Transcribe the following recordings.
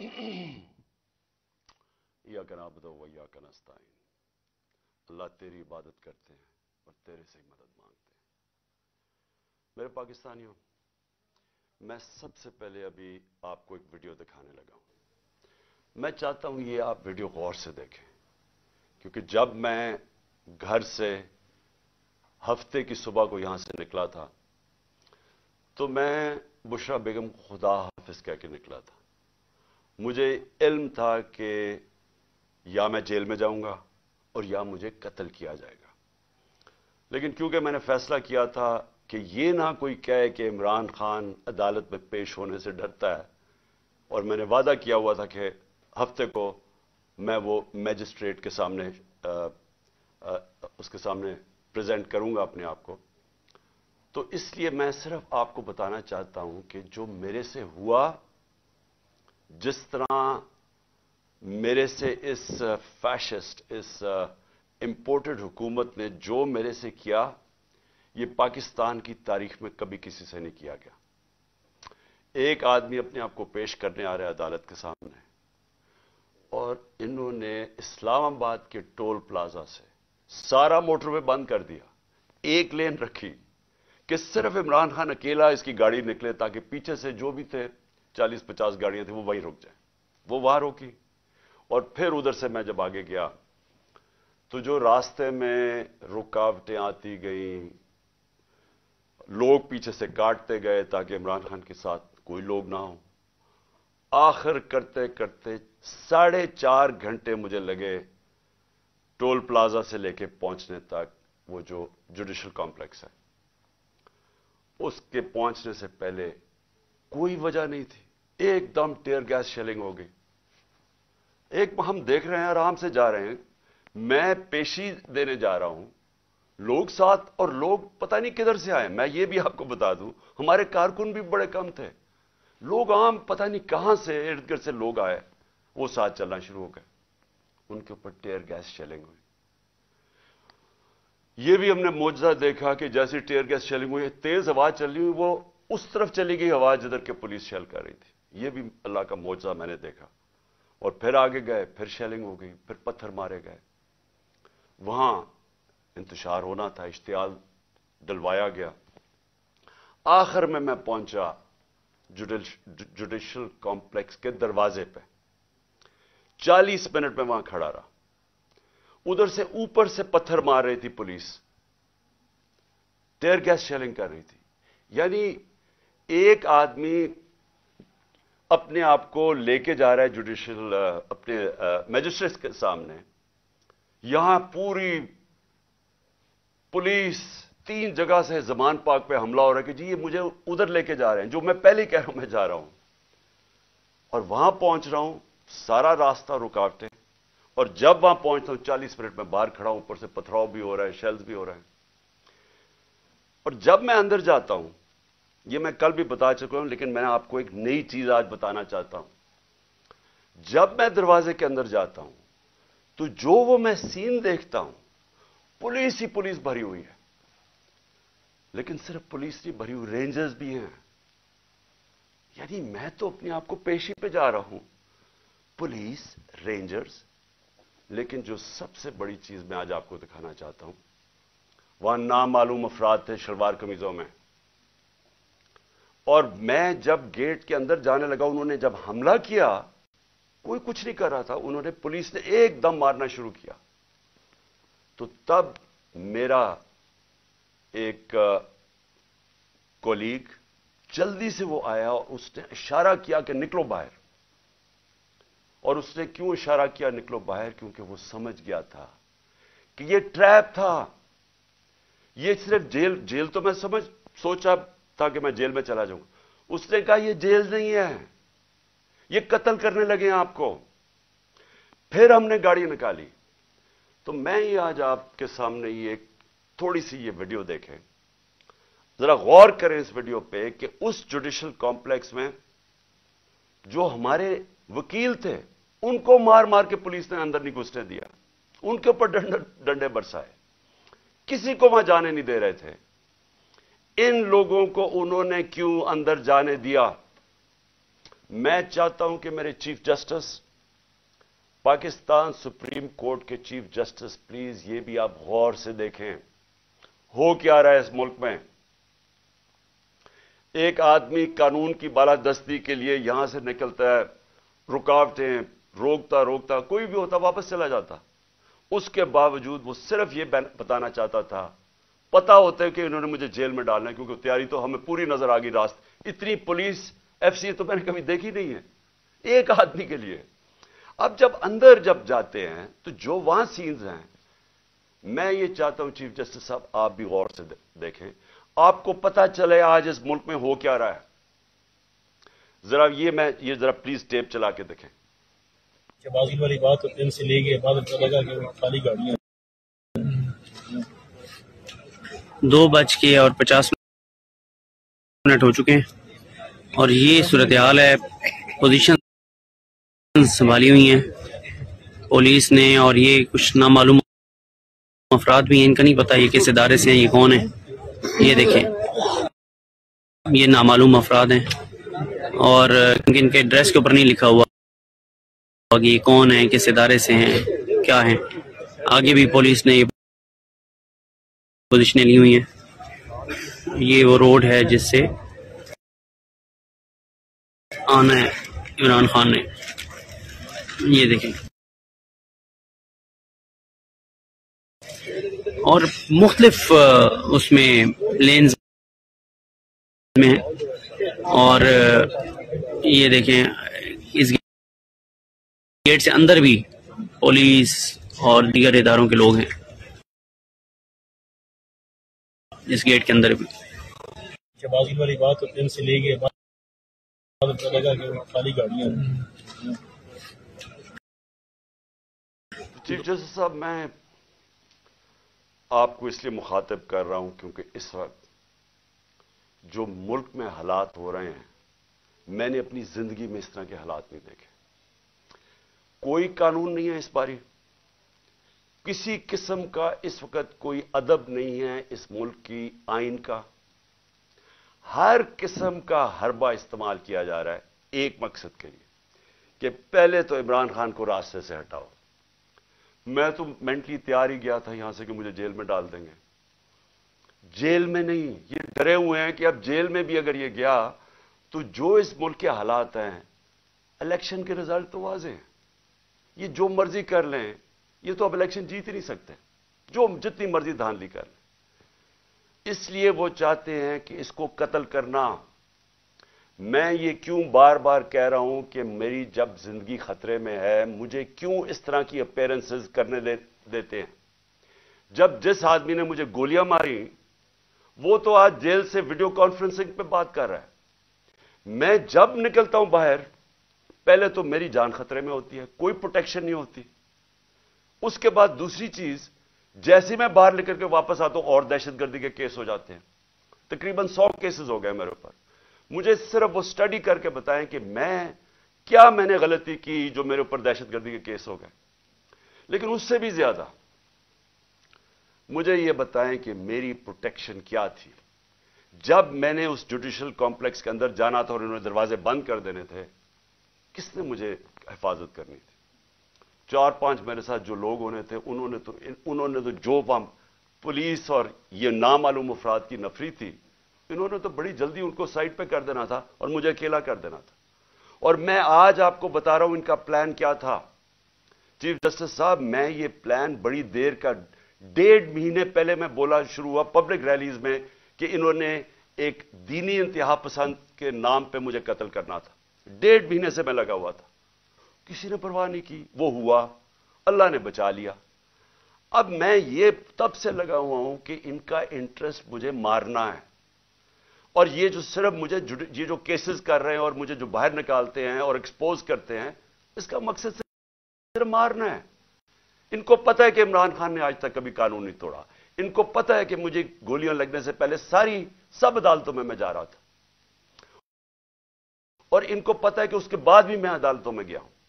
یا کنا بدو و یا کنستائن اللہ تیری عبادت کرتے ہیں اور تیرے سے ہی مدد مانگتے ہیں۔ میرے پاکستانیوں، میں سب سے پہلے ابھی آپ کو ایک ویڈیو دکھانے لگا ہوں۔ میں چاہتا ہوں یہ آپ ویڈیو غور سے دیکھیں، کیونکہ جب میں گھر سے ہفتے کی صبح کو یہاں سے نکلا تھا، تو میں بشرا بیگم خدا حافظ کہہ کے نکلا تھا۔ مجھے علم تھا کہ یا میں جیل میں جاؤں گا اور یا مجھے قتل کیا جائے گا۔ لیکن کیونکہ میں نے فیصلہ کیا تھا کہ یہ نہ کوئی کہے کہ عمران خان عدالت میں پیش ہونے سے ڈرتا ہے، اور میں نے وعدہ کیا ہوا تھا کہ ہفتے کو میں وہ میجسٹریٹ کے سامنے اس کے سامنے پریزنٹ کروں گا اپنے آپ کو۔ تو اس لیے میں صرف آپ کو بتانا چاہتا ہوں کہ جو میرے سے ہوا جس طرح میرے سے اس فیشسٹ اس امپورٹڈ حکومت نے جو میرے سے کیا، یہ پاکستان کی تاریخ میں کبھی کسی سے نہیں کیا گیا۔ ایک آدمی اپنے آپ کو پیش کرنے آ رہا ہے عدالت کے سامنے، اور انہوں نے اسلام آباد کے ٹول پلازا سے سارا موٹر وے بند کر دیا، ایک لین رکھی کہ صرف عمران خان اکیلا اس کی گاڑی نکلے تاکہ پیچھے سے جو بھی تھے چالیس پچاس گاڑیاں تھیں، وہ وہیں رک جائیں۔ وہ وہاں روکی۔ اور پھر ادھر سے میں جب آگے گیا، تو جو راستے میں رکاوٹیں آتی گئیں، لوگ پیچھے سے کاٹتے گئے تاکہ عمران خان کے ساتھ کوئی لوگ نہ ہوں۔ آخر کرتے کرتے ساڑھے چار گھنٹے مجھے لگے ٹول پلازا سے لے کے پہنچنے تک وہ جو جوڈیشل کمپلیکس ہے۔ اس کے پہنچنے سے پہلے کوئی وجہ نہیں تھی۔ ایک دم ٹیئر گیس شیلنگ ہو گئی۔ ایک ہم دیکھ رہے ہیں، آرام سے جا رہے ہیں۔ میں پیشی دینے جا رہا ہوں۔ لوگ ساتھ اور لوگ پتہ نہیں کدھر سے آئے۔ میں یہ بھی آپ کو بتا دوں، ہمارے کارکن بھی بڑے کم تھے۔ لوگ عام پتہ نہیں کہاں سے، ارد گرد سے لوگ آئے۔ وہ ساتھ چلنا شروع ہو گئے۔ ان کے اوپر ٹیئر گیس شیلنگ ہوئی۔ یہ بھی ہم نے موجزہ دیکھا کہ جیسی ٹیئر گیس شیلنگ ہوئی، تیز ہوا چل رہی ہوئی، وہ اس طرف چلی گئی ہوا جدھر کے پولیس شیل کر رہی تھی۔ یہ بھی اللہ کا موجزہ میں نے دیکھا۔ اور پھر آگے گئے، پھر شیلنگ ہو گئی، پھر پتھر مارے گئے۔ وہاں انتشار ہونا تھا، اشتعال ڈلوایا گیا۔ آخر میں میں پہنچا جوڈیشل کمپلیکس کے دروازے پہ۔ چالیس منٹ میں وہاں کھڑا رہا۔ ادھر سے اوپر سے پتھر مار رہی تھی پولیس۔ ٹیئر گیس شیلنگ کر رہی تھی۔ یعنی ایک آدمی اپنے آپ کو لے کے جا رہا ہے جوڈیشل اپنے میجسٹریٹ کے سامنے۔ یہاں پوری پولیس تین جگہ سے زمان پاک پہ حملہ ہو رہا ہے کہ جی یہ مجھے ادھر لے کے جا رہے ہیں، جو میں پہلے کہہ رہا ہوں، میں جا رہا ہوں۔ اور وہاں پہنچ رہا ہوں، سارا راستہ رکاوٹیں۔ اور جب وہاں پہنچتا ہوں، چالیس منٹ میں باہر کھڑا ہوں، اوپر سے پتھراؤ بھی ہو رہا ہے شیلز بھی ہو رہے ہیں۔ اور جب میں اندر جاتا ہوں یہ میں کل بھی بتا چکا ہوں، لیکن میں آپ کو ایک نئی چیز آج بتانا چاہتا ہوں۔ جب میں دروازے کے اندر جاتا ہوں، تو جو وہ میں سین دیکھتا ہوں، پولیس ہی پولیس بھری ہوئی ہے۔ لیکن صرف پولیس نہیں، بھری ہوئی رینجرز بھی ہیں۔ یعنی میں تو اپنے آپ کو پیشی پہ جا رہا ہوں۔ پولیس، رینجرز، لیکن جو سب سے بڑی چیز میں آج آپ کو دکھانا چاہتا ہوں، وہاں نامعلوم افراد تھے شلوار کمیزوں میں۔ اور میں جب گیٹ کے اندر جانے لگا، انہوں نے جب حملہ کیا، کوئی کچھ نہیں کر رہا تھا، انہوں نے پولیس نے ایک دم مارنا شروع کیا۔ تو تب میرا ایک کولیگ جلدی سے وہ آیا اور اس نے اشارہ کیا کہ نکلو باہر۔ اور اس نے کیوں اشارہ کیا نکلو باہر؟ کیونکہ وہ سمجھ گیا تھا کہ یہ ٹریپ تھا۔ یہ صرف جیل جیل تو میں سمجھ، سوچا تھا کہ میں جیل میں چلا جاؤں۔ اس نے کہا، یہ جیل نہیں ہے۔ یہ قتل کرنے لگے ہیں آپ کو۔ پھر ہم نے گاڑی نکالی۔ تو میں ہی آج آپ کے سامنے یہ ایک تھوڑی سی یہ ویڈیو دیکھیں۔ ذرا غور کریں اس ویڈیو پہ کہ اس جوڈیشل کمپلیکس میں جو ہمارے وکیل تھے، ان کو مار مار کے پولیس نے اندر نہیں گھسنے دیا۔ ان کے اوپر ڈنڈے برسائے۔ کسی کو وہاں جانے نہیں دے رہے تھے۔ ان لوگوں کو انہوں نے کیوں اندر جانے دیا؟ میں چاہتا ہوں کہ میرے chief justice, Pakistan supreme court کے چیف جسٹس، پلیز یہ بھی آپ غور سے دیکھیں۔ ہو کیا رہا ہے اس ملک میں؟ ایک آدمی قانون کی بالادستی کے لیے یہاں سے نکلتا ہے، رکاوٹیں، روکتا روکتا، کوئی بھی ہوتا، واپس چلا جاتا۔ اس کے باوجود وہ صرف یہ بتانا چاہتا تھا پتا ہوتا ہے کہ انہوں نے مجھے جیل میں ڈالنا ہے، کیونکہ تیاری تو ہمیں پوری نظر آ گئی راست۔ اتنی پولیس، ایف سی تو میں نے کبھی دیکھی نہیں ہے۔ ایک آدمی کے لیے۔ اب جب اندر جب جاتے ہیں، تو جو وہاں سینز ہیں، میں یہ چاہتا ہوں چیف جسٹس صاحب، آپ بھی غور سے دیکھیں۔ آپ کو پتا چلے آج اس ملک میں ہو کیا رہا ہے۔ ذرا یہ میں، یہ ذرا پلیز ٹیپ چلا کے دیکھیں۔ بازی والی بات دن سے لے گئے خالی گاڑیاں دو بج کے اور پچاس منٹ ہو چکے ہیں۔ اور یہ صورتحال ہے پوزیشن سنبھالی ہوئی ہیں۔ پولیس نے اور یہ کچھ نامعلوم افراد بھی ہیں، ان کا نہیں پتا یہ کس ادارے سے ہیں، یہ کون ہیں۔ یہ دیکھیں۔ یہ نامعلوم افراد ہیں۔ اور ان کے ڈریس کے اوپر نہیں لکھا ہوا یہ کون ہیں، کس ادارے سے ہیں، کیا ہیں۔ آگے بھی پولیس نے یہ پوزیشنیں لی ہوئی ہیں۔ یہ وہ روڈ ہے جس سے آنا ہے، عمران خان نے۔ یہ دیکھیں۔ اور مختلف اس میں لینز میں اور یہ دیکھیں، اس گیٹ سے اندر بھی پولیس اور دیگر اداروں کے لوگ ہیں۔ اس گیٹ کے اندر بھی۔ بازی والی بات دن سے لے گئے خالی گاڑیاں چیف جسٹس صاحب میں آپ کو اس لیے مخاطب کر رہا ہوں کیونکہ اس وقت جو ملک میں حالات ہو رہے ہیں میں نے اپنی زندگی میں اس طرح کے حالات نہیں دیکھے۔ کوئی قانون نہیں ہے اس باری۔ کسی قسم کا اس وقت کوئی ادب نہیں ہے اس ملک کی آئین کا۔ ہر قسم کا حربہ استعمال کیا جا رہا ہے ایک مقصد کے لیے کہ پہلے تو عمران خان کو راستے سے ہٹاؤ۔ میں تو مینٹلی تیار ہی گیا تھا یہاں سے کہ مجھے جیل میں ڈال دیں گے۔ جیل میں نہیں، یہ ڈرے ہوئے ہیں کہ اب جیل میں بھی اگر یہ گیا تو جو اس ملک کے حالات ہیں، الیکشن کے رزلٹ تو واضح ہیں۔ یہ جو مرضی کر لیں یہ تو اب الیکشن جیت ہی نہیں سکتے۔ جو جتنی مرضی دھاندلی کر لیں۔ اس لیے وہ چاہتے ہیں کہ اس کو قتل کرنا۔ میں یہ کیوں بار بار کہہ رہا ہوں کہ میری جب زندگی خطرے میں ہے، مجھے کیوں اس طرح کی اپیرنسز کرنے دیتے ہیں؟ جب جس آدمی نے مجھے گولیاں ماری، وہ تو آج جیل سے ویڈیو کانفرنسنگ پہ بات کر رہا ہے۔ میں جب نکلتا ہوں باہر، پہلے تو میری جان خطرے میں ہوتی ہے، کوئی پروٹیکشن نہیں ہوتی۔ اس کے بعد دوسری چیز، جیسے میں باہر نکل کے واپس آتا ہوں، اور دہشت گردی کے کیس ہو جاتے ہیں۔ تقریباً سو کیسز ہو گئے میرے اوپر۔ مجھے صرف وہ اسٹڈی کر کے بتائیں کہ میں، کیا میں نے غلطی کی جو میرے اوپر دہشت گردی کے کیس ہو گئے۔ لیکن اس سے بھی زیادہ، مجھے یہ بتائیں کہ میری پروٹیکشن کیا تھی۔ جب میں نے اس جوڈیشل کمپلیکس کے اندر جانا تھا اور انہوں نے دروازے بند کر دینے تھے، کس نے مجھے حفاظت کرنی تھی؟ چار پانچ میرے ساتھ جو لوگ ہونے تھے، انہوں نے تو انہوں نے تو جو پولیس اور یہ نامعلوم افراد کی نفری تھی، انہوں نے تو بڑی جلدی ان کو سائٹ پہ کر دینا تھا اور مجھے اکیلا کر دینا تھا۔ اور میں آج آپ کو بتا رہا ہوں ان کا پلان کیا تھا۔ چیف جسٹس صاحب، میں یہ پلان بڑی دیر کا ڈیڑھ مہینے پہلے میں بولا شروع ہوا پبلک ریلیز میں کہ انہوں نے ایک دینی انتہا پسند کے نام پہ مجھے قتل کرنا تھا۔ ڈیڑھ مہینے سے میں لگا ہوا تھا۔ کسی نے پرواہ نہیں کی، وہ ہوا، اللہ نے بچا لیا۔ اب میں یہ تب سے لگا ہوا ہوں کہ ان کا انٹرسٹ مجھے مارنا ہے۔ اور یہ جو صرف مجھے یہ جو کیسز کر رہے ہیں اور مجھے جو باہر نکالتے ہیں اور ایکسپوز کرتے ہیں، اس کا مقصد صرف مارنا ہے۔ ان کو پتہ ہے کہ عمران خان نے آج تک کبھی قانون نہیں توڑا۔ ان کو پتہ ہے کہ مجھے گولیاں لگنے سے پہلے ساری سب عدالتوں میں میں جا رہا تھا۔ اور ان کو پتا ہے کہ اس کے بعد بھی میں عدالتوں میں گیا ہوں۔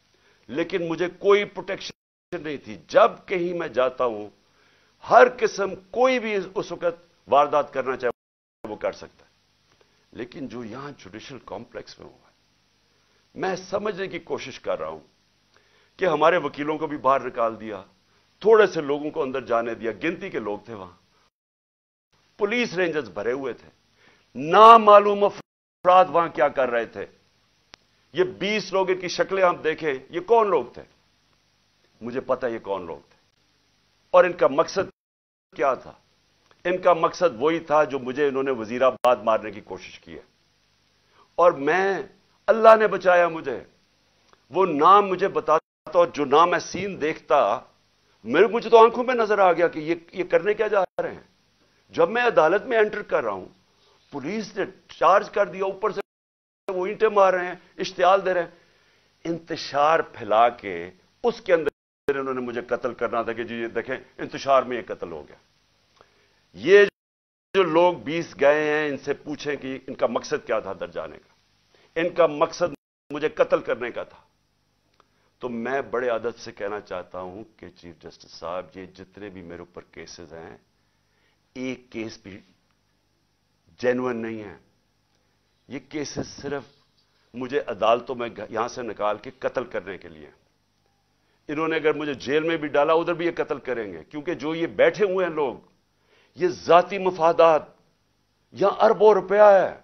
لیکن مجھے کوئی پروٹیکشن نہیں تھی۔ جب کہیں میں جاتا ہوں، ہر قسم کوئی بھی اس وقت واردات کرنا چاہے، وہ کر سکتا ہے۔ لیکن جو یہاں جوڈیشل کمپلیکس میں ہوا ہے میں سمجھنے کی کوشش کر رہا ہوں کہ ہمارے وکیلوں کو بھی باہر نکال دیا، تھوڑے سے لوگوں کو اندر جانے دیا۔ گنتی کے لوگ تھے وہاں۔ پولیس رینجرز بھرے ہوئے تھے۔ نامعلوم افراد وہاں کیا کر رہے تھے؟ یہ بیس لوگ ان کی شکلیں ہم دیکھیں، یہ کون لوگ تھے؟ مجھے پتا یہ کون لوگ تھے۔ اور ان کا مقصد کیا تھا؟ ان کا مقصد وہی تھا جو مجھے انہوں نے وزیر آباد مارنے کی کوشش کی ہے۔ اور میں، اللہ نے بچایا مجھے۔ وہ نام مجھے بتاتا اور جو نام میں سین دیکھتا، میرے مجھے تو آنکھوں میں نظر آ گیا کہ یہ کرنے کیا جا رہے ہیں۔ جب میں عدالت میں انٹر کر رہا ہوں، پولیس نے چارج کر دیا اوپر سے۔ اینٹیں مار رہے ہیں، اشتعال دے رہے ہیں۔ انتشار پھیلا کے اس کے اندر انہوں نے مجھے قتل کرنا تھا کہ جی دیکھیں، انتشار میں یہ قتل ہو گیا۔ یہ جو لوگ بیس گئے ہیں، ان سے پوچھیں کہ ان کا مقصد کیا تھا در جانے کا۔ ان کا مقصد مجھے قتل کرنے کا تھا۔ تو میں بڑے عادت سے کہنا چاہتا ہوں کہ چیف جسٹس صاحب، یہ جتنے بھی میرے اوپر کیسز ہیں، ایک کیس بھی جینون نہیں ہے۔ یہ کیسز صرف مجھے عدالتوں میں یہاں سے نکال کے قتل کرنے کے لیے۔ انہوں نے اگر مجھے جیل میں بھی ڈالا، ادھر بھی یہ قتل کریں گے۔ کیونکہ جو یہ بیٹھے ہوئے ہیں لوگ، یہ ذاتی مفادات، یہاں اربوں روپیہ ہے۔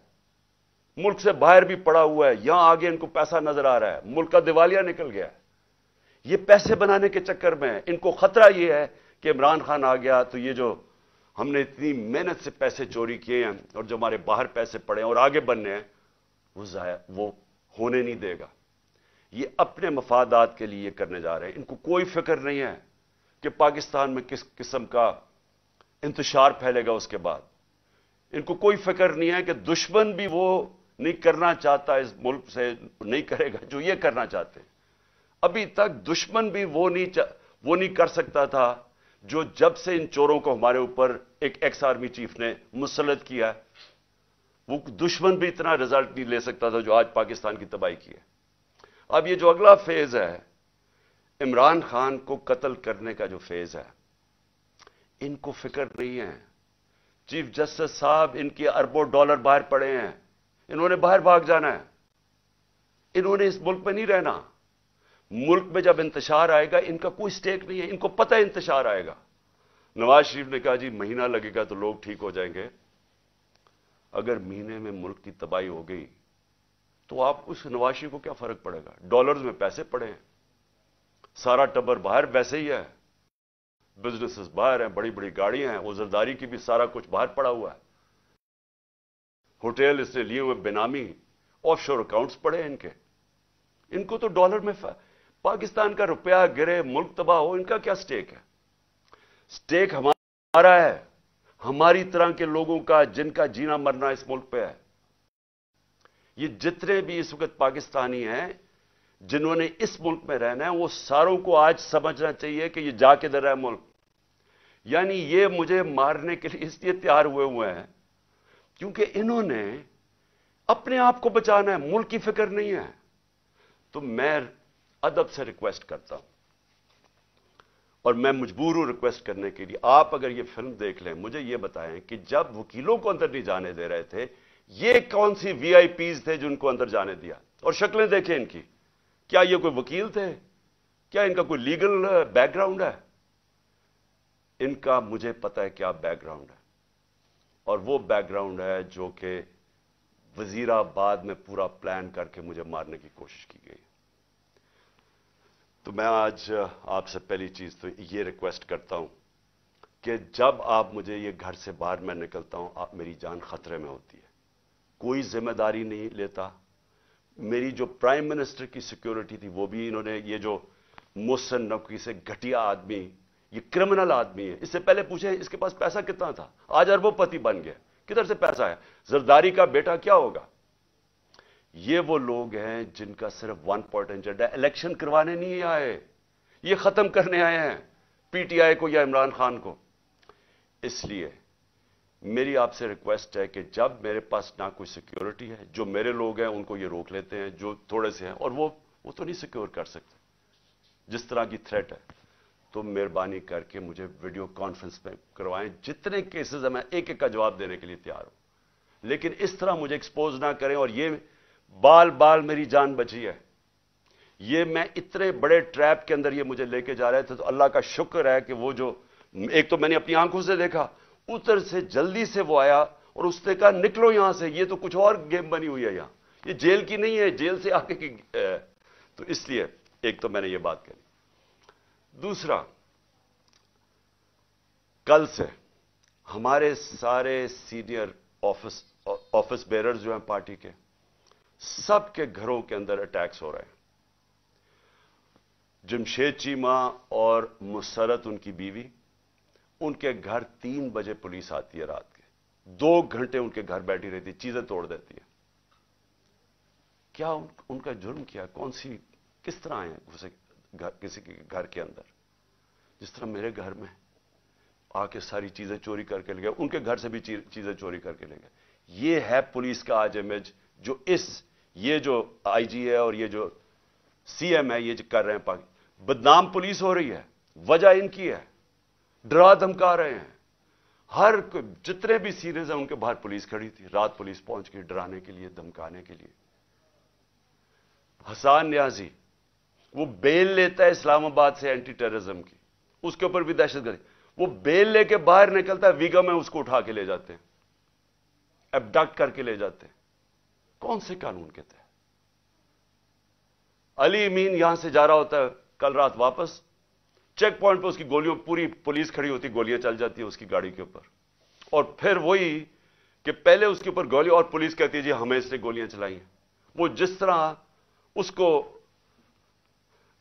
ملک سے باہر بھی پڑا ہوا ہے، یہاں آگے ان کو پیسہ نظر آ رہا ہے۔ ملک کا دیوالیہ نکل گیا۔ ہے یہ پیسے بنانے کے چکر میں ان کو خطرہ یہ ہے کہ عمران خان آ گیا تو یہ جو ہم نے اتنی محنت سے پیسے چوری کیے ہیں اور جو ہمارے باہر پیسے پڑے ہیں اور آگے بننے ہیں وہ ضائع وہ ہونے نہیں دے گا۔ یہ اپنے مفادات کے لیے کرنے جا رہے ہیں۔ ان کو کوئی فکر نہیں ہے کہ پاکستان میں کس قسم کا انتشار پھیلے گا اس کے بعد۔ ان کو کوئی فکر نہیں ہے کہ دشمن بھی وہ نہیں کرنا چاہتا، اس ملک سے نہیں کرے گا جو یہ کرنا چاہتے ابھی تک دشمن بھی وہ نہیں وہ نہیں کر سکتا تھا جو جب سے ان چوروں کو ہمارے اوپر ایک ایکس آرمی چیف نے مسلط کیا وہ دشمن بھی اتنا رزلٹ نہیں لے سکتا تھا جو آج پاکستان کی تباہی کی ہے۔ اب یہ جو اگلا فیز ہے، عمران خان کو قتل کرنے کا جو فیز ہے، ان کو فکر نہیں ہے۔ چیف جسٹس صاحب ان کی اربوں ڈالر باہر پڑے ہیں۔ انہوں نے باہر بھاگ جانا ہے۔ انہوں نے اس ملک میں نہیں رہنا۔ ملک میں جب انتشار آئے گا، ان کا کوئی سٹیک نہیں ہے۔ ان کو پتہ انتشار آئے گا۔ نواز شریف نے کہا جی مہینہ لگے گا تو لوگ ٹھیک ہو جائیں گے۔ اگر مہینے میں ملک کی تباہی ہو گئی تو آپ اس نواز شریف کو کیا فرق پڑے گا؟ ڈالرز میں پیسے پڑے ہیں۔ سارا ٹبر باہر ویسے ہی ہے۔ بزنس باہر ہیں، بڑی بڑی گاڑیاں ہیں، وزرداری کی بھی سارا کچھ باہر پڑا ہوا ہے۔ ہوٹل اس نے لیے ہوئے بینامی، آف شور اکاؤنٹس پڑے ہیں ان کے۔ ان کو تو ڈالر میں پاکستان کا روپیہ گرے، ملک تباہ ہو، ان کا کیا سٹیک ہے؟ سٹیک ہمارا ہے۔ ہماری طرح کے لوگوں کا جن کا جینا مرنا اس ملک پہ ہے۔ یہ جتنے بھی اس وقت پاکستانی ہیں جنہوں نے اس ملک میں رہنا ہے، وہ ساروں کو آج سمجھنا چاہیے کہ یہ جا کے در ہے ملک۔ یعنی یہ مجھے مارنے کے لیے اس لیے تیار ہوئے ہوئے ہیں کیونکہ انہوں نے اپنے آپ کو بچانا ہے، ملک کی فکر نہیں ہے۔ تو میں ادب سے ریکویسٹ کرتا ہوں۔ اور میں مجبور ہوں ریکویسٹ کرنے کے لیے۔ آپ اگر یہ فلم دیکھ لیں، مجھے یہ بتائیں کہ جب وکیلوں کو اندر نہیں جانے دے رہے تھے، یہ کون سی وی آئی پیز تھے جن کو اندر جانے دیا؟ اور شکلیں دیکھیں ان کی۔ کیا یہ کوئی وکیل تھے؟ کیا ان کا کوئی لیگل بیک گراؤنڈ ہے؟ ان کا مجھے پتا ہے کیا بیک گراؤنڈ ہے۔ اور وہ بیک گراؤنڈ ہے جو کہ وزیر آباد میں پورا پلان کر کے مجھے مارنے کی کوشش کی گئی۔ تو میں آج آپ سے پہلی چیز تو یہ ریکویسٹ کرتا ہوں کہ جب آپ مجھے یہ گھر سے باہر میں نکلتا ہوں، آپ میری جان خطرے میں ہوتی ہے۔ کوئی ذمہ داری نہیں لیتا۔ میری جو پرائم منسٹر کی سیکیورٹی تھی، وہ بھی انہوں نے یہ جو محسن نقوی سے گھٹیا آدمی، یہ کرمنل آدمی ہے۔ اس سے پہلے پوچھیں، اس کے پاس پیسہ کتنا تھا؟ آج اربوں پتی بن گیا۔ کدھر سے پیسہ ہے زرداری کا بیٹا کیا ہوگا؟ یہ وہ لوگ ہیں جن کا صرف ون پوائنٹ ایجنڈا الیکشن کروانے نہیں آئے۔ یہ ختم کرنے آئے ہیں۔ پی ٹی آئی کو یا عمران خان کو۔ اس لیے میری آپ سے ریکویسٹ ہے کہ جب میرے پاس نہ کوئی سیکیورٹی ہے، جو میرے لوگ ہیں، ان کو یہ روک لیتے ہیں، جو تھوڑے سے ہیں، اور وہ وہ تو نہیں سیکیور کر سکتے۔ جس طرح کی تھریٹ ہے، تو مہربانی کر کے مجھے ویڈیو کانفرنس میں کروائیں۔ جتنے کیسز ہیں، میں ایک ایک کا جواب دینے کے لیے تیار ہوں۔ لیکن اس طرح مجھے ایکسپوز نہ کریں اور یہ بال بال میری جان بچی ہے۔ یہ میں اتنے بڑے ٹریپ کے اندر یہ مجھے لے کے جا رہے تھے تو اللہ کا شکر ہے کہ وہ جو ایک تو میں نے اپنی آنکھوں سے دیکھا، اتر سے جلدی سے وہ آیا اور اس نے کہا، نکلو یہاں سے، یہ تو کچھ اور گیم بنی ہوئی ہے یہاں۔ یہ جیل کی نہیں ہے، جیل سے آگے کی تو اس لیے ایک تو میں نے یہ بات کہی۔ دوسرا، کل سے ہمارے سارے سینئر آفس آفس بیرر جو ہیں پارٹی کے سب کے گھروں کے اندر اٹیکس ہو رہے ہیں۔ جمشید چیما اور مسرت ان کی بیوی، ان کے گھر تین بجے پولیس آتی ہے رات کے۔ دو گھنٹے ان کے گھر بیٹھی رہتی، چیزیں توڑ دیتی ہے کیا ان کا جرم کیا؟ کون سی کس طرح آئے ہیں کسی کے گھر کے اندر؟ جس طرح میرے گھر میں آ کے ساری چیزیں چوری کر کے لے گئے، ان کے گھر سے بھی چیزیں چوری کر کے لے گئے۔ یہ ہے پولیس کا آج امیج جو اس یہ جو آئی جی ہے اور یہ جو سی ایم ہے یہ جو کر رہے ہیں پاک بدنام پولیس ہو رہی ہے، وجہ ان کی ہے، ڈرا دھمکا رہے ہیں۔ ہر جتنے بھی سیریز ہیں، ان کے باہر پولیس کھڑی تھی، رات پولیس پہنچ گئی ڈرانے کے لیے، دھمکانے کے لیے۔ حسان نیازی، وہ بیل لیتا ہے اسلام آباد سے اینٹی ٹیررزم کی۔ اس کے اوپر بھی دہشت گردی۔ وہ بیل لے کے باہر نکلتا ہے ویگا میں اس کو اٹھا کے لے جاتے ہیں۔ ابڈکٹ کر کے لے جاتے ہیں۔ کون سے قانون کے تحت؟ علی امین یہاں سے جا رہا ہوتا ہے، کل رات واپس چیک پوائنٹ پہ اس کی گولیوں، پوری پولیس کھڑی ہوتی، گولیاں چل جاتی ہیں اس کی گاڑی کے اوپر۔ اور پھر وہی کہ پہلے اس کے اوپر گولی، اور پولیس کہتی ہے جی ہمیں اس نے گولیاں چلائی ہیں۔ وہ جس طرح اس کو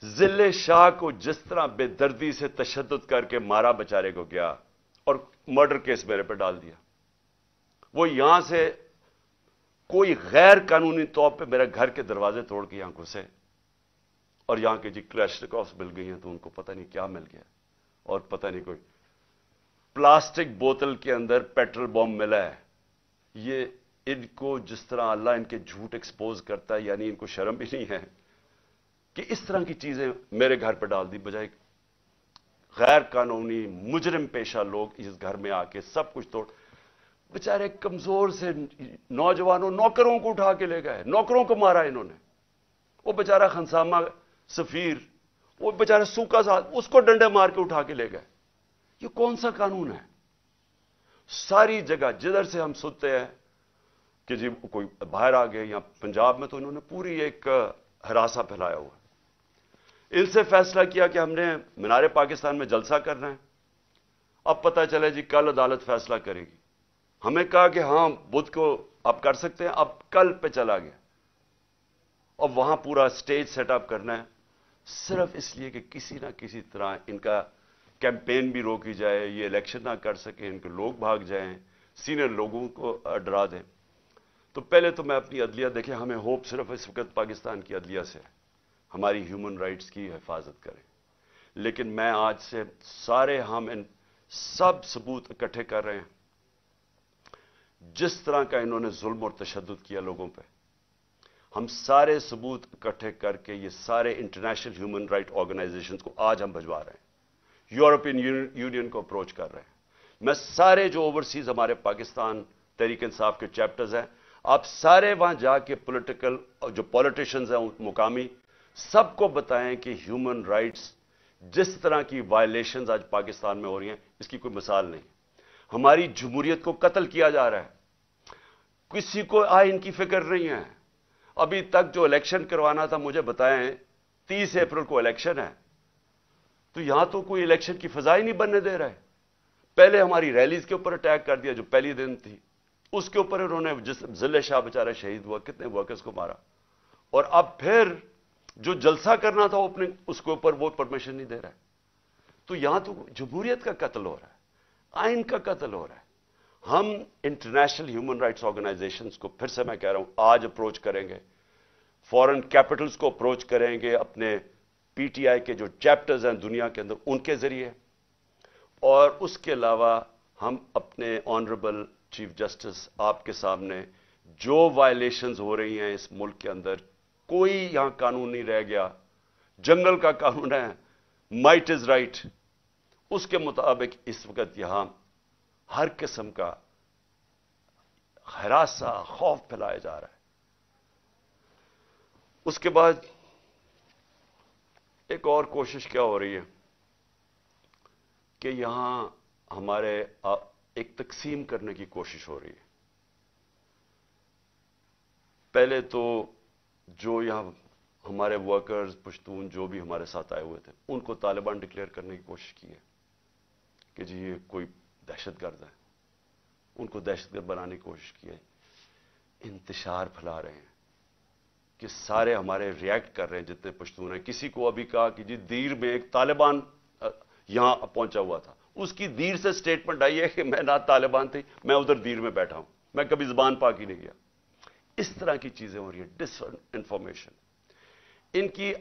ضلع شاہ کو جس طرح بے دردی سے تشدد کر کے مارا بچارے کو گیا اور مرڈر کیس میرے پہ ڈال دیا۔ وہ یہاں سے کوئی غیر قانونی طور پہ میرے گھر کے دروازے توڑ کے یہاں گھسے اور یہاں کے جی کلیشٹکس مل گئی ہیں تو ان کو پتہ نہیں کیا مل گیا اور پتہ نہیں کوئی پلاسٹک بوتل کے اندر پیٹرول بم ملا ہے۔ یہ ان کو جس طرح اللہ ان کے جھوٹ ایکسپوز کرتا ہے یعنی ان کو شرم بھی نہیں ہے کہ اس طرح کی چیزیں میرے گھر پہ ڈال دی بجائے غیر قانونی، مجرم پیشہ لوگ اس گھر میں آ کے سب کچھ توڑ بچارے کمزور سے نوجوانوں نوکروں کو اٹھا کے لے گئے، نوکروں کو مارا انہوں نے۔ وہ بچارہ خنسامہ سفیر، وہ بچارہ سوکھا ساتھ اس کو ڈنڈے مار کے اٹھا کے لے گئے۔ یہ کون سا قانون ہے؟ ساری جگہ جدھر سے ہم سنتے ہیں کہ جی کوئی باہر آ گئے یا پنجاب میں، تو انہوں نے پوری ایک ہراسا پھیلایا ہوا ان سے فیصلہ کیا کہ ہم نے مینار پاکستان میں جلسہ کرنا ہے۔ اب پتہ چلے جی کل عدالت فیصلہ کرے گی۔ ہمیں کہا کہ ہاں بدھ کو اب کر سکتے ہیں، اب کل پہ چلا گیا۔ اب وہاں پورا اسٹیج سیٹ اپ کرنا ہے۔ صرف اس لیے کہ کسی نہ کسی طرح ان کا کیمپین بھی روکی جائے، یہ الیکشن نہ کر سکے، ان کے لوگ بھاگ جائیں سینئر لوگوں کو ڈرا دیں۔ تو پہلے تو میں اپنی عدلیہ، دیکھیں، ہمیں ہوپ صرف اس وقت پاکستان کی عدلیہ سے ہے۔ ہماری ہیومن رائٹس کی حفاظت کریں۔ لیکن میں آج سے سارے ہم ان سب ثبوت اکٹھے کر رہے ہیں۔ جس طرح کا انہوں نے ظلم اور تشدد کیا لوگوں پہ۔ ہم سارے ثبوت اکٹھے کر کے یہ سارے انٹرنیشنل ہیومن رائٹ آرگنائزیشن کو آج ہم بھجوا رہے ہیں۔ یورپین یونین کو اپروچ کر رہے ہیں۔ میں سارے جو اوورسیز ہمارے پاکستان تحریک انصاف کے چیپٹرز ہیں، آپ سارے وہاں جا کے پولیٹیکل جو پولیٹیشنز ہیں، مقامی، سب کو بتائیں کہ ہیومن رائٹس جس طرح کی وائلیشنز آج پاکستان میں ہو رہی ہیں، اس کی کوئی مثال نہیں۔ ہماری جمہوریت کو قتل کیا جا رہا ہے۔ کسی کو آئین کی فکر نہیں ہے۔ ابھی تک جو الیکشن کروانا تھا، مجھے بتائیں، تیس اپریل کو الیکشن ہے۔ تو یہاں تو کوئی الیکشن کی فضا ہی نہیں بننے دے رہا ہے پہلے ہماری ریلیز کے اوپر اٹیک کر دیا، جو پہلی دن تھی۔ اس کے اوپر انہوں نے جس ضلع شاہ بچارہ شہید ہوا، کتنے ورکرز کو مارا۔ اور اب پھر جو جلسہ کرنا تھا، وہ اپنے اس کے اوپر وہ پرمیشن نہیں دے رہا ہے تو یہاں تو جمہوریت کا قتل ہو رہا ہے۔ آئین کا قتل ہو رہا ہے۔ ہم انٹرنیشنل ہیومن رائٹس آرگنائزیشنز کو پھر سے میں کہہ رہا ہوں، آج اپروچ کریں گے۔ فورن کیپٹلز کو اپروچ کریں گے اپنے پی ٹی آئی کے جو چیپٹرز ہیں دنیا کے اندر، ان کے ذریعے۔ اور اس کے علاوہ ہم اپنے آنریبل چیف جسٹس آپ کے سامنے جو وائلیشنز ہو رہی ہیں اس ملک کے اندر، کوئی یہاں قانون نہیں رہ گیا۔ جنگل کا قانون ہے۔ Might is right. اس کے مطابق اس وقت یہاں ہر قسم کا ہراسا خوف پھیلایا جا رہا ہے۔ اس کے بعد ایک اور کوشش کیا ہو رہی ہے کہ یہاں ہمارے ایک تقسیم کرنے کی کوشش ہو رہی ہے۔ پہلے تو جو یہاں ہمارے ورکرز پشتون جو بھی ہمارے ساتھ آئے ہوئے تھے، ان کو طالبان ڈکلیئر کرنے کی کوشش کی ہے۔ کہ جی یہ کوئی دہشت گرد ہے۔ ان کو دہشت گرد بنانے کی کوشش کی ہے۔ انتشار پھیلا رہے ہیں کہ سارے ہمارے ریئیکٹ کر رہے ہیں جتنے پشتون ہیں۔ کسی کو ابھی کہا کہ جی دیر میں ایک طالبان یہاں پہنچا ہوا تھا۔ اس کی دیر سے سٹیٹمنٹ آئی ہے کہ میں نہ طالبان تھی، میں ادھر دیر میں بیٹھا ہوں۔ میں کبھی زبان پاک ہی نہیں گیا اس طرح کی چیزیں ہو رہی ہیں۔ ڈس انفارمیشن ان کی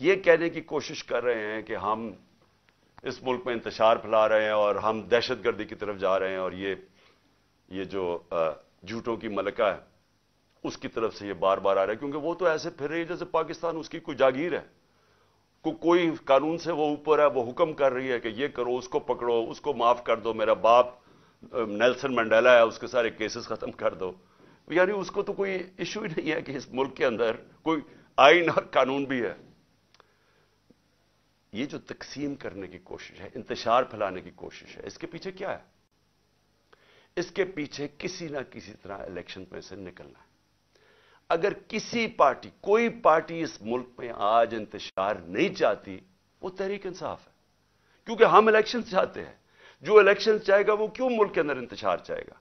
یہ کہنے کی کوشش کر رہے ہیں کہ ہم اس ملک میں انتشار پھیلا رہے ہیں اور ہم دہشت گردی کی طرف جا رہے ہیں اور یہ یہ جو جھوٹوں کی ملکہ ہے، اس کی طرف سے یہ بار بار آ رہا ہے، کیونکہ وہ تو ایسے پھر رہی ہے جیسے پاکستان، اس کی کوئی جاگیر ہے۔ کو، کوئی قانون سے وہ اوپر ہے، وہ حکم کر رہی ہے کہ یہ کرو، اس کو پکڑو، اس کو معاف کر دو، میرا باپ نیلسن منڈیلا ہے، اس کے سارے کیسز ختم کر دو۔ یعنی اس کو تو کوئی ایشو ہی نہیں ہے کہ اس ملک کے اندر کوئی آئین اور قانون بھی ہے۔ یہ جو تقسیم کرنے کی کوشش ہے، انتشار پھیلانے کی کوشش ہے، اس کے پیچھے کیا ہے؟ اس کے پیچھے کسی نہ کسی طرح الیکشن میں سے نکلنا ہے۔ اگر کسی پارٹی، کوئی پارٹی اس ملک میں آج انتشار نہیں چاہتی، وہ تحریک انصاف ہے۔ کیونکہ ہم الیکشن چاہتے ہیں۔ جو الیکشن چاہے گا، وہ کیوں ملک کے اندر انتشار چاہے گا؟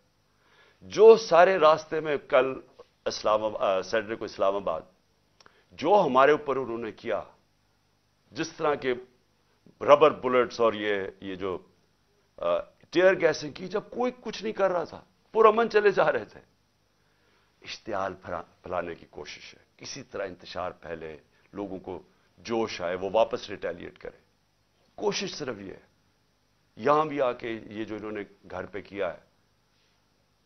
جو سارے راستے میں کل اسلام سیٹرڈے کو اسلام آباد، جو ہمارے اوپر انہوں نے کیا جس طرح کے ربر بلٹس اور یہ یہ جو ٹیئر گیسیں کی جب کوئی کچھ نہیں کر رہا تھا پرامن چلے جا رہے تھے۔ اشتعال پھیلانے کی کوشش ہے۔ کسی طرح انتشار پھیلے، لوگوں کو جوش آئے، وہ واپس ریٹیلیٹ کرے۔ کوشش صرف یہ ہے۔ یہاں بھی آ کے یہ جو انہوں نے گھر پہ کیا ہے،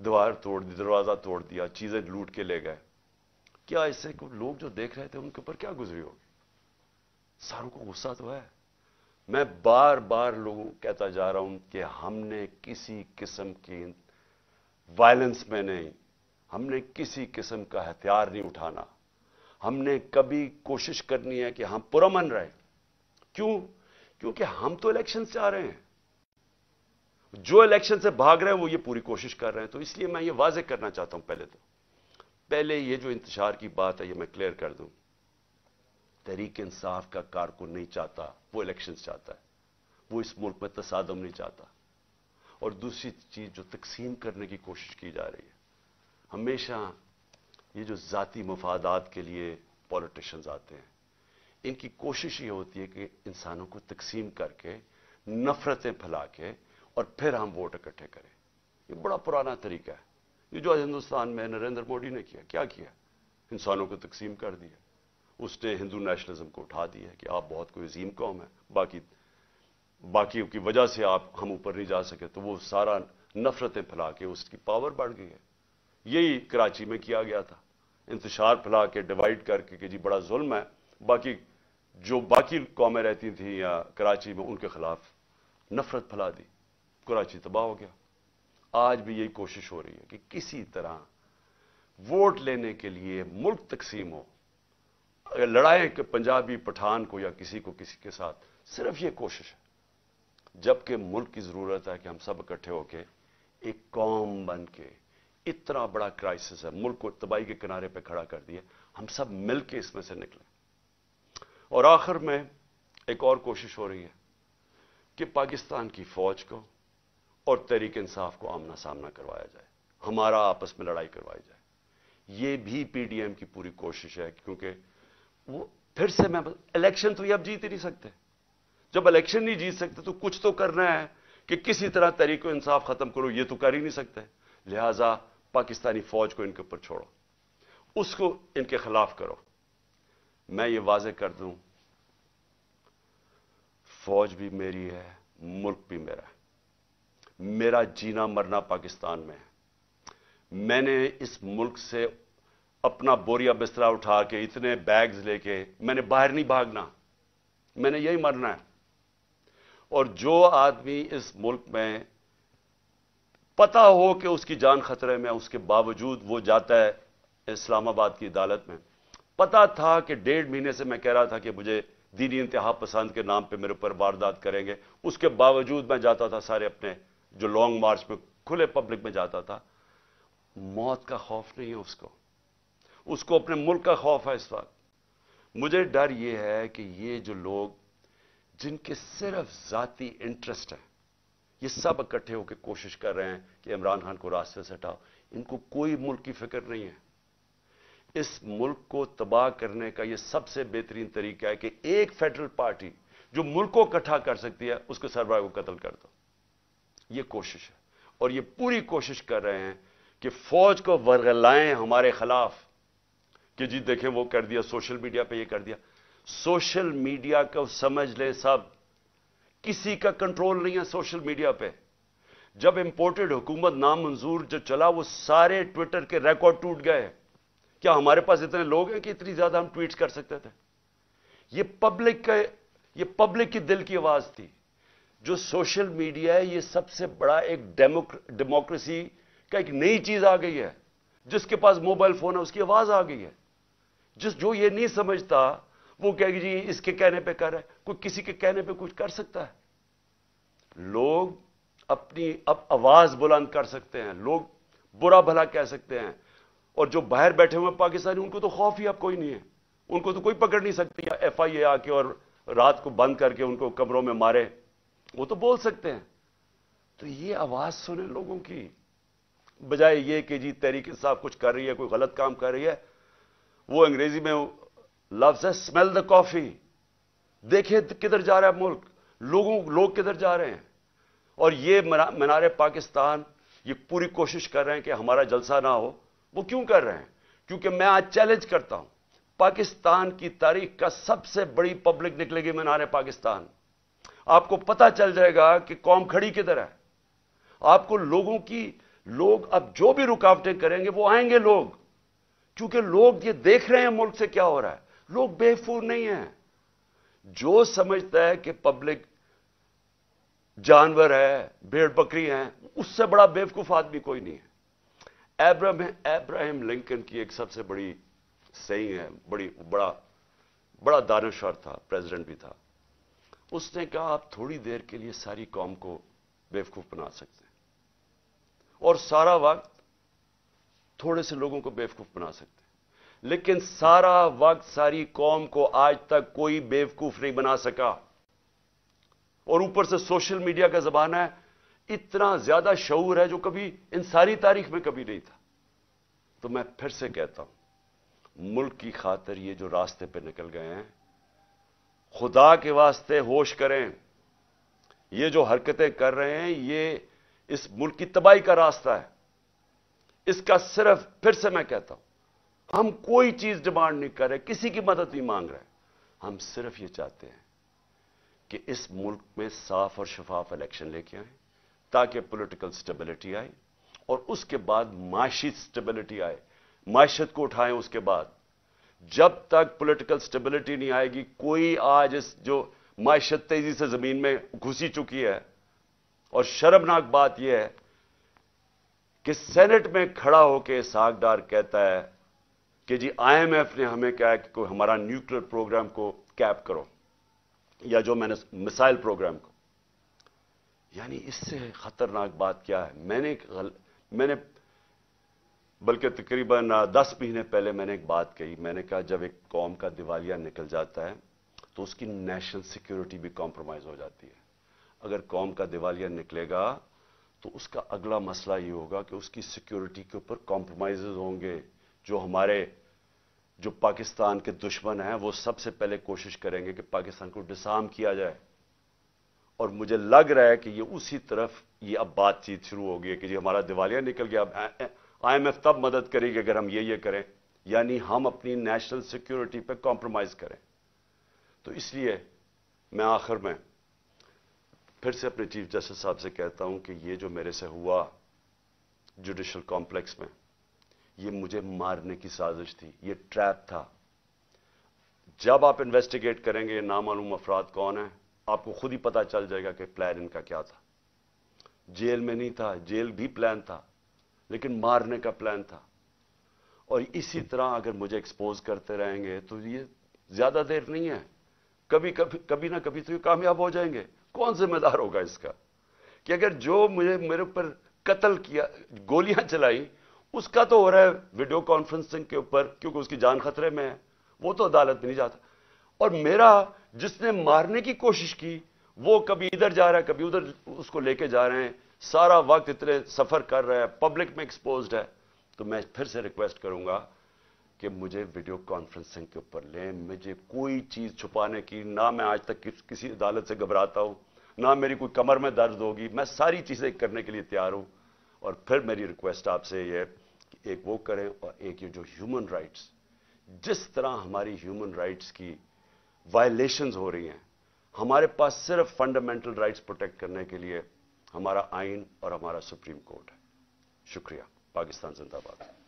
دیوار توڑ دی، دروازہ توڑ دیا، چیزیں لوٹ کے لے گئے۔ کیا اس سے لوگ جو دیکھ رہے تھے ان کے اوپر کیا گزری ہوگی؟ ساروں کو غصہ تو ہے۔ میں بار بار لوگوں کہتا جا رہا ہوں کہ ہم نے کسی قسم کی وائلنس میں نہیں، ہم نے کسی قسم کا ہتھیار نہیں اٹھانا۔ ہم نے کبھی کوشش کرنی ہے کہ ہم پرامن رہے کیوں؟ کیونکہ ہم تو الیکشن سے آ رہے ہیں۔ جو الیکشن سے بھاگ رہے ہیں، وہ یہ پوری کوشش کر رہے ہیں۔ تو اس لیے میں یہ واضح کرنا چاہتا ہوں پہلے تو۔ پہلے یہ جو انتشار کی بات ہے، یہ میں کلیئر کر دوں۔ تحریک انصاف کا کارکن نہیں چاہتا، وہ الیکشن چاہتا ہے۔ وہ اس ملک میں تصادم نہیں چاہتا۔ اور دوسری چیز جو تقسیم کرنے کی کوشش کی جا رہی ہے۔ ہمیشہ یہ جو ذاتی مفادات کے لیے پولیٹیشنز آتے ہیں، ان کی کوشش یہ ہوتی ہے کہ انسانوں کو تقسیم کر کے نفرتیں پھیلا کے اور پھر ہم ووٹ اکٹھے کریں۔ یہ بڑا پرانا طریقہ ہے۔ یہ جو ہندوستان میں نریندر موڈی نے کیا کیا کیا؟ انسانوں کو تقسیم کر دیا۔ اس نے ہندو نیشنلزم کو اٹھا دیا کہ آپ بہت کوئی عظیم قوم ہے باقی باقی کی وجہ سے آپ ہم اوپر نہیں جا سکے، تو وہ سارا نفرتیں پھیلا کے اس کی پاور بڑھ گئی ہے۔ یہی کراچی میں کیا گیا تھا۔ انتشار پھیلا کے ڈیوائڈ کر کے کہ جی بڑا ظلم ہے، باقی جو باقی قومیں رہتی تھیں یا کراچی میں ان کے خلاف نفرت پھیلا دی۔ کراچی تباہ ہو گیا۔ آج بھی یہی کوشش ہو رہی ہے کہ کسی طرح ووٹ لینے کے لیے ملک تقسیم ہو۔ اگر لڑائیں کہ پنجابی پٹھان کو یا کسی کو کسی کے ساتھ، صرف یہ کوشش ہے۔ جبکہ ملک کی ضرورت ہے کہ ہم سب اکٹھے ہو کے ایک قوم بن کے اتنا بڑا کرائسس ہے، ملک کو تباہی کے کنارے پہ کھڑا کر دیا، ہم سب مل کے اس میں سے نکلیں۔ اور آخر میں ایک اور کوشش ہو رہی ہے کہ پاکستان کی فوج کو اور تحریک انصاف کو آمنا سامنا کروایا جائے، ہمارا آپس میں لڑائی کروائی جائے۔ یہ بھی پی ڈی ایم کی پوری کوشش ہے، کیونکہ وہ پھر سے میں الیکشن تو یہ اب جیت ہی نہیں سکتے۔ جب الیکشن نہیں جیت سکتے تو کچھ تو کرنا ہے کہ کسی طرح تحریک و انصاف ختم کرو، یہ تو کر ہی نہیں سکتے۔ لہذا پاکستانی فوج کو ان کے اوپر چھوڑو۔ اس کو ان کے خلاف کرو۔ میں یہ واضح کر دوں، فوج بھی میری ہے، ملک بھی میرا ہے۔ میرا جینا مرنا پاکستان میں ہے۔ میں نے اس ملک سے اپنا بوریا بسترا اٹھا کے، اتنے بیگز لے کے، میں نے باہر نہیں بھاگنا، میں نے یہی مرنا ہے۔ اور جو آدمی اس ملک میں پتا ہو کہ اس کی جان خطرے میں، اس کے باوجود وہ جاتا ہے اسلام آباد کی عدالت میں۔ پتا تھا کہ ڈیڑھ مہینے سے میں کہہ رہا تھا کہ مجھے دینی انتہا پسند کے نام پہ میرے اوپر واردات کریں گے۔ اس کے باوجود میں جاتا تھا سارے اپنے جو لانگ مارچ میں کھلے پبلک میں جاتا تھا۔ موت کا خوف نہیں ہے اس کو۔ اس کو اپنے ملک کا خوف ہے اس وقت۔ مجھے ڈر یہ ہے کہ یہ جو لوگ جن کے صرف ذاتی انٹرسٹ ہے یہ سب اکٹھے ہو کے کوشش کر رہے ہیں کہ عمران خان کو راستے سے ہٹاؤ۔ ان کو کوئی ملک کی فکر نہیں ہے۔ اس ملک کو تباہ کرنے کا یہ سب سے بہترین طریقہ ہے کہ ایک فیڈرل پارٹی جو ملک کو اکٹھا کر سکتی ہے، اس کے سربراہ کو قتل کر دو۔ یہ کوشش ہے۔ اور یہ پوری کوشش کر رہے ہیں کہ فوج کو ورغلائیں ہمارے خلاف۔ کہ جی دیکھیں وہ کر دیا، سوشل میڈیا پہ یہ کر دیا۔ سوشل میڈیا کو سمجھ لیں سب۔ کسی کا کنٹرول نہیں ہے سوشل میڈیا پہ۔ جب امپورٹڈ حکومت نامنظور جو چلا، وہ سارے ٹویٹر کے ریکارڈ ٹوٹ گئے۔ کیا ہمارے پاس اتنے لوگ ہیں کہ اتنی زیادہ ہم ٹویٹس کر سکتے تھے؟ یہ پبلک کا، یہ پبلک کی دل کی آواز تھی۔ جو سوشل میڈیا ہے، یہ سب سے بڑا ایک ڈیموکریسی کا ایک نئی چیز آ گئی ہے۔ جس کے پاس موبائل فون ہے، اس کی آواز آ گئی ہے۔ جس جو یہ نہیں سمجھتا، وہ کہ جی اس کے کہنے پہ کر رہا ہے۔ کوئی کسی کے کہنے پہ کچھ کر سکتا ہے؟ لوگ اپنی اب آواز بلند کر سکتے ہیں، لوگ برا بھلا کہہ سکتے ہیں۔ اور جو باہر بیٹھے ہوئے پاکستانی، ان کو تو خوف ہی اب کوئی نہیں ہے۔ ان کو تو کوئی پکڑ نہیں سکتی۔ ایف آئی اے آ کے اور رات کو بند کر کے ان کو کمروں میں مارے۔ وہ تو بول سکتے ہیں۔ تو یہ آواز سنیں لوگوں کی۔ بجائے یہ کہ جی تحریک صاحب کچھ کر رہی ہے، کوئی غلط کام کر رہی ہے وہ انگریزی میں لفظ ہے اسمیل دا کافی دیکھیں کدھر جا رہا ہے ملک، لوگوں، لوگ کدھر جا رہے ہیں؟ اور یہ منار پاکستان یہ پوری کوشش کر رہے ہیں کہ ہمارا جلسہ نہ ہو۔ وہ کیوں کر رہے ہیں؟ کیونکہ میں آج چیلنج کرتا ہوں۔ پاکستان کی تاریخ کا سب سے بڑی پبلک نکلے گی منار پاکستان۔ آپ کو پتا چل جائے گا کہ قوم کھڑی کدھر ہے۔ آپ کو لوگوں کی، لوگ اب جو بھی رکاوٹیں کریں گے، وہ آئیں گے لوگ۔ کیونکہ لوگ یہ دیکھ رہے ہیں ملک سے کیا ہو رہا ہے۔ لوگ بے فور نہیں ہیں۔ جو سمجھتا ہے کہ پبلک جانور ہے، بھیڑ بکری ہیں، اس سے بڑا بیوقوف آدمی کوئی نہیں ہے۔ ایبراہم لنکن کی ایک سب سے بڑی صحیح ہے بڑی بڑا بڑا دانشور تھا پریزیڈنٹ بھی تھا۔ اس نے کہا، آپ تھوڑی دیر کے لیے ساری قوم کو بیوقوف بنا سکتے ہیں۔ اور سارا وقت تھوڑے سے لوگوں کو بیوقوف بنا سکتے ہیں۔ لیکن سارا وقت ساری قوم کو آج تک کوئی بیوقوف نہیں بنا سکا۔ اور اوپر سے سوشل میڈیا کا زبان ہے، اتنا زیادہ شعور ہے جو کبھی ان ساری تاریخ میں کبھی نہیں تھا۔ تو میں پھر سے کہتا ہوں، ملک کی خاطر یہ جو راستے پہ نکل گئے ہیں، خدا کے واسطے ہوش کریں۔ یہ جو حرکتیں کر رہے ہیں، یہ اس ملک کی تباہی کا راستہ ہے۔ اس کا صرف پھر سے میں کہتا ہوں، ہم کوئی چیز ڈیمانڈ نہیں کر رہے، کسی کی مدد نہیں مانگ رہے، ہم صرف یہ چاہتے ہیں کہ اس ملک میں صاف اور شفاف الیکشن لے کے آئیں، تاکہ پولیٹیکل سٹیبلٹی آئے اور اس کے بعد معاشی سٹیبلٹی آئے۔ معیشت کو اٹھائیں اس کے بعد۔ جب تک پولیٹیکل سٹیبلٹی نہیں آئے گی، کوئی آج اس جو معیشت تیزی سے زمین میں گھسی چکی ہے اور شرمناک بات یہ ہے کہ سینٹ میں کھڑا ہو کے ساگ ڈار کہتا ہے کہ جی آئی ایم ایف نے ہمیں کہا کہ کوئی ہمارا نیوکلیر پروگرام کو کیپ کرو یا جو میں نے مسائل پروگرام کو۔ یعنی اس سے خطرناک بات کیا ہے؟ میں نے میں نے بلکہ تقریباً دس مہینے پہلے میں نے ایک بات کہی۔ میں نے کہا جب ایک قوم کا دیوالیہ نکل جاتا ہے تو اس کی نیشنل سیکیورٹی بھی کمپرومائز ہو جاتی ہے۔ اگر قوم کا دیوالیہ نکلے گا تو اس کا اگلا مسئلہ یہ ہوگا کہ اس کی سیکیورٹی کے اوپر کمپرومائز ہوں گے۔ جو ہمارے جو پاکستان کے دشمن ہیں، وہ سب سے پہلے کوشش کریں گے کہ پاکستان کو ڈسام کیا جائے۔ اور مجھے لگ رہا ہے کہ یہ اسی طرف یہ اب بات چیت شروع ہوگی ہے کہ جی ہمارا دیوالیہ نکل گیا۔ اب آئی ایم ایف تب مدد کرے گی اگر ہم یہ یہ کریں۔ یعنی ہم اپنی نیشنل سیکیورٹی پہ کمپرومائز کریں۔ تو اس لیے میں آخر میں پھر سے اپنے چیف جسٹس صاحب سے کہتا ہوں کہ یہ جو میرے سے ہوا جوڈیشل کمپلیکس میں، یہ مجھے مارنے کی سازش تھی، یہ ٹریپ تھا۔ جب آپ انویسٹیگیٹ کریں گے، نامعلوم افراد کون ہیں، آپ کو خود ہی پتا چل جائے گا کہ پلان ان کا کیا تھا۔ جیل میں نہیں تھا، جیل بھی پلان تھا، لیکن مارنے کا پلان تھا۔ اور اسی طرح اگر مجھے ایکسپوز کرتے رہیں گے تو یہ زیادہ دیر نہیں ہے۔ کبھی کبھی کبھی نہ کبھی تو یہ کامیاب ہو جائیں گے۔ کون ذمہ دار ہوگا اس کا؟ کہ اگر جو مجھے میرے اوپر قتل کیا گولیاں چلائی اس کا تو ہو رہا ہے ویڈیو کانفرنسنگ کے اوپر، کیونکہ اس کی جان خطرے میں ہے۔ وہ تو عدالت میں نہیں جاتا۔ اور میرا جس نے مارنے کی کوشش کی، وہ کبھی ادھر جا رہا ہے، کبھی ادھر اس کو لے کے جا رہے ہیں۔ سارا وقت اتنے سفر کر رہا ہے پبلک میں ایکسپوزڈ ہے۔ تو میں پھر سے ریکویسٹ کروں گا کہ مجھے ویڈیو کانفرنسنگ کے اوپر لیں، مجھے کوئی چیز چھپانے کی، نہ میں آج تک کسی عدالت سے گھبراتا ہوں، نہ میری کوئی کمر میں درد ہوگی، میں ساری چیزیں کرنے کے لیے تیار ہوں۔ اور پھر میری ریکویسٹ آپ سے یہ کہ ایک وہ کریں اور ایک یہ جو ہیومن رائٹس جس طرح ہماری ہیومن رائٹس کی وائلیشنز ہو رہی ہیں، ہمارے پاس صرف فنڈامنٹل رائٹس پروٹیکٹ کرنے کے لیے ہمارا آئین اور ہمارا سپریم کورٹ ہے۔ شکریہ۔ پاکستان زندہ باد۔